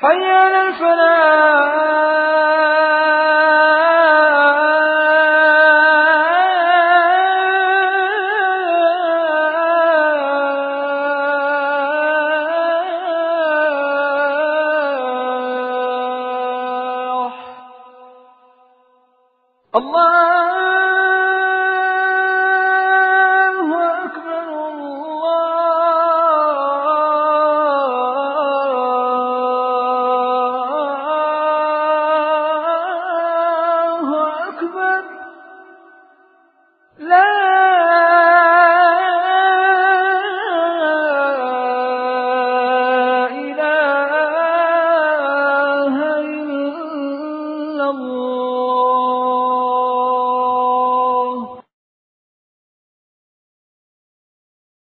حي على الفلاح. الله